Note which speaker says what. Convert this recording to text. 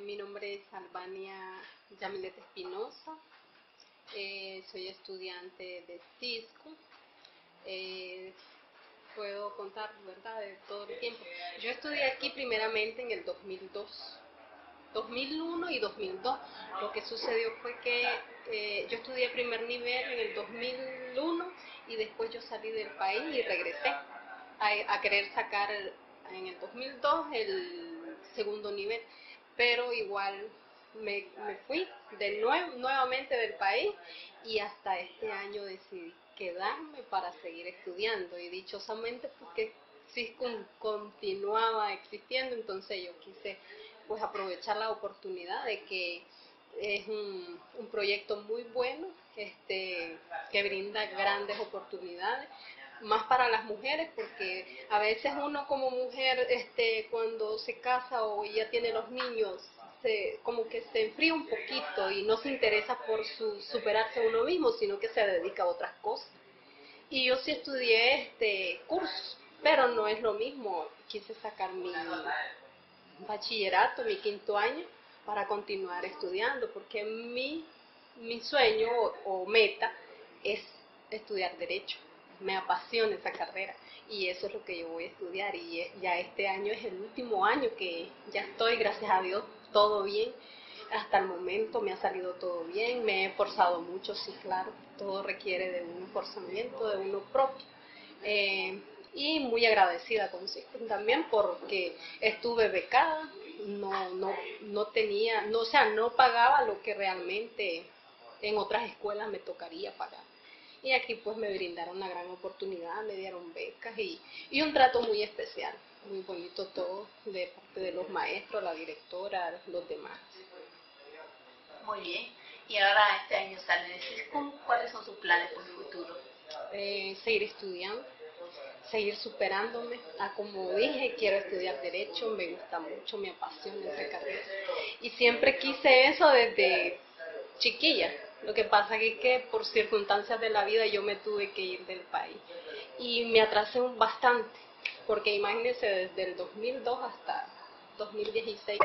Speaker 1: Mi nombre es Albania Yamilet Espinosa, eh, soy estudiante de Cisco. Eh, puedo contar, ¿verdad?, de todo el tiempo. Yo estudié aquí primeramente en el 2002, 2001 y 2002. Lo que sucedió fue que eh, yo estudié primer nivel en el 2001 y después yo salí del país y regresé a, querer sacar en el 2002 el segundo nivel, pero igual me, me, fui de nuevo, nuevamente del país y hasta este año decidí quedarme para seguir estudiando y dichosamente porque sí continuaba existiendo, entonces yo quise pues aprovechar la oportunidad de que es un, proyecto muy bueno este, que brinda grandes oportunidades más para las mujeres porque a veces uno como mujer este cuando se casa o ya tiene los niños se, como que se enfría un poquito y no se interesa por su, superarse uno mismo, sino que se dedica a otras cosas. Y yo sí estudié este curso, pero no es lo mismo. Quise sacar mi bachillerato, mi quinto año, para continuar estudiando, porque mi, mi sueño o, meta es estudiar derecho. Me apasiona esa carrera y eso es lo que yo voy a estudiar y ya este año es el último año que ya estoy, gracias a Dios, todo bien. Hasta el momento me ha salido todo bien, me he esforzado mucho, sí, claro, todo requiere de un esforzamiento, de uno propio. Eh, y muy agradecida con también porque estuve becada, no, no, no tenía, no, o sea, no pagaba lo que realmente en otras escuelas me tocaría pagar. Y aquí pues me brindaron una gran oportunidad, me dieron becas y, y un trato muy especial muy bonito todo de parte de los maestros, la directora, los demás.
Speaker 2: Muy bien. Y ahora este año sale de CISCUM, ¿cuáles son sus planes por el futuro?
Speaker 1: Eh, seguir estudiando, seguir superándome. Ah, como dije, quiero estudiar Derecho, me gusta mucho, me apasiona esa carrera. Y siempre quise eso desde chiquilla. Lo que pasa es que por circunstancias de la vida yo me tuve que ir del país. Y me atrasé bastante porque imagínense desde el 2002 hasta 2016.